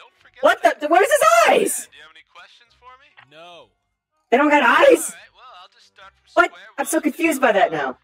Don't forget What the? Where's his eyes? Do you have any questions for me? No. They don't got eyes. right, well, I'll just start from What? I'm so confused by that now.